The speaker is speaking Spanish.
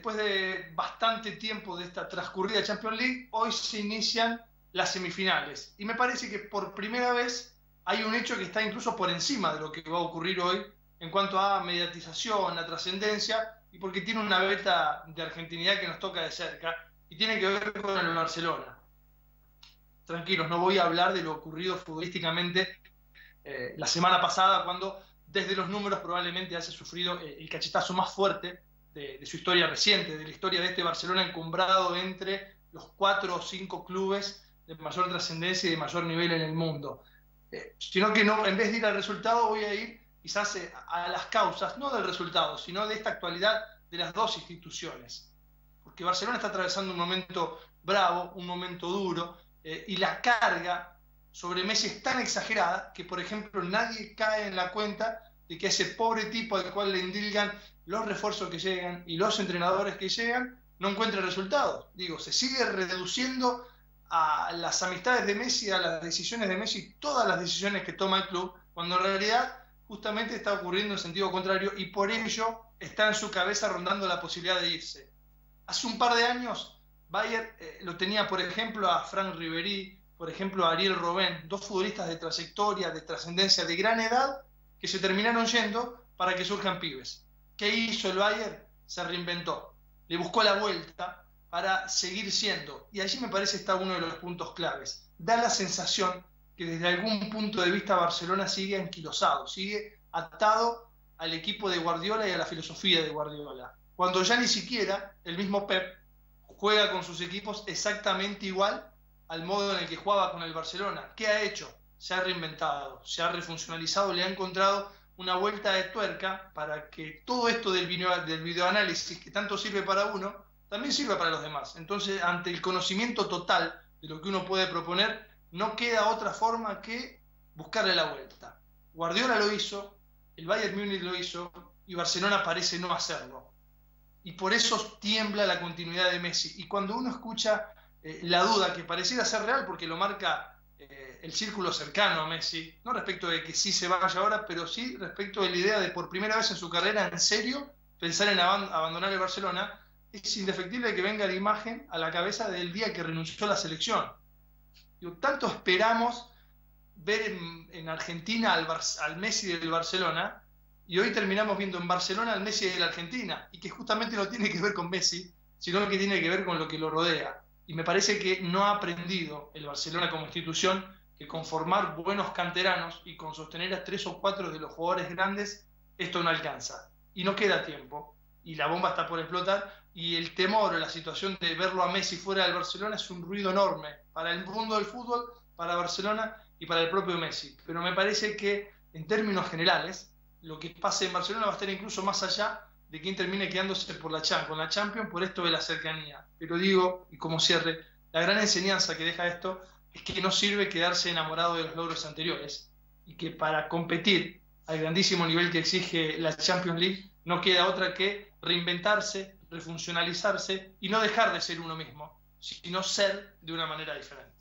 después de bastante tiempo de esta transcurrida Champions League, hoy se inician las semifinales. Y me parece que por primera vez hay un hecho que está incluso por encima de lo que va a ocurrir hoy en cuanto a mediatización, a trascendencia, y porque tiene una beta de argentinidad que nos toca de cerca, y tiene que ver con el Barcelona. Tranquilos, no voy a hablar de lo ocurrido futbolísticamente eh, la semana pasada, cuando desde los números probablemente haya sufrido eh, el cachetazo más fuerte de, su historia reciente, de la historia de este Barcelona encumbrado entre los cuatro o cinco clubes de mayor trascendencia y de mayor nivel en el mundo. Eh, sino que no, en vez de ir al resultado, voy a ir quizás eh, a las causas, no del resultado, sino de esta actualidad de las dos instituciones. Porque Barcelona está atravesando un momento bravo, un momento duro, eh, y la carga sobre Messi es tan exagerada que, por ejemplo, nadie cae en la cuenta de que ese pobre tipo al cual le indilgan los refuerzos que llegan y los entrenadores que llegan no encuentra resultados. Digo, se sigue reduciendo a las amistades de Messi, a las decisiones de Messi, todas las decisiones que toma el club, cuando en realidad justamente está ocurriendo en sentido contrario y por ello está en su cabeza rondando la posibilidad de irse. Hace un par de años, Bayer eh, lo tenía, por ejemplo, a Frank Ribery, por ejemplo, a Ariel Robben, dos futbolistas de trayectoria, de trascendencia, de gran edad, que se terminaron yendo para que surjan pibes. ¿Qué hizo el Bayern? Se reinventó, le buscó la vuelta para seguir siendo. Y allí me parece está uno de los puntos claves. Da la sensación que desde algún punto de vista Barcelona sigue anquilosado, sigue atado al equipo de Guardiola y a la filosofía de Guardiola. Cuando ya ni siquiera el mismo Pep juega con sus equipos exactamente igual al modo en el que jugaba con el Barcelona. ¿Qué ha hecho? Se ha reinventado, se ha refuncionalizado, le ha encontrado una vuelta de tuerca para que todo esto del, video, del videoanálisis que tanto sirve para uno, también sirva para los demás. Entonces, ante el conocimiento total de lo que uno puede proponer, no queda otra forma que buscarle la vuelta. Guardiola lo hizo, el Bayern Múnich lo hizo y Barcelona parece no hacerlo. Y por eso tiembla la continuidad de Messi. Y cuando uno escucha eh, la duda, que pareciera ser real porque lo marca eh, el círculo cercano a Messi, no respecto de que sí se vaya ahora, pero sí respecto de la idea de por primera vez en su carrera, en serio, pensar en abandonar el Barcelona, es indefectible que venga la imagen a la cabeza del día que renunció a la selección. tanto esperamos ver en, Argentina al, al, Messi del Barcelona y hoy terminamos viendo en Barcelona al Messi de la Argentina y que justamente no tiene que ver con Messi, sino que tiene que ver con lo que lo rodea. Y me parece que no ha aprendido el Barcelona como institución que con formar buenos canteranos y con sostener a tres o cuatro de los jugadores grandes, esto no alcanza. Y no queda tiempo. Y la bomba está por explotar. Y el temor o la situación de verlo a Messi fuera del Barcelona es un ruido enorme para el mundo del fútbol, para Barcelona y para el propio Messi. Pero me parece que en términos generales, lo que pase en Barcelona va a estar incluso más allá de quien termine quedándose por la con la Champions por esto de la cercanía. Pero digo, y como cierre, la gran enseñanza que deja esto es que no sirve quedarse enamorado de los logros anteriores y que para competir al grandísimo nivel que exige la Champions League no queda otra que reinventarse, refuncionalizarse y no dejar de ser uno mismo, sino ser de una manera diferente.